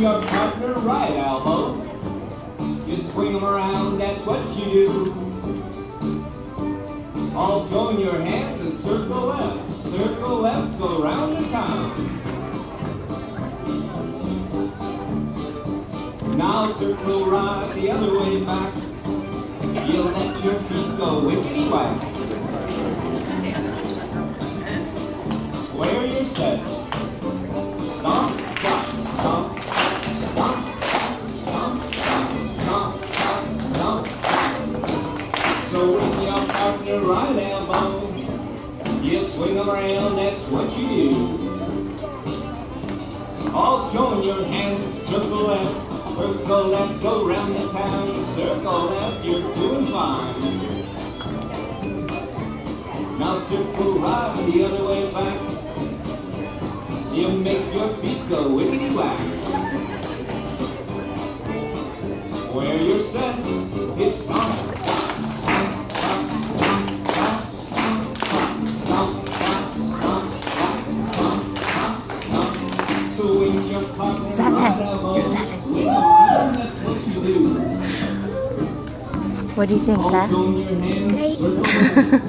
your partner right elbow. You swing them around, that's what you do. All join your hands and circle left. Circle left, go round the town. Now circle right the other way back. You'll let your feet go wickety whack. Square your set. So when your partner right elbow, you swing around, that's what you do. All join your hands and circle left. Circle left, go round the town. Circle left, you're doing fine. Now circle right the other way back. You make your feet go wiggity whack. Square your set. What do you think, Zach? Great.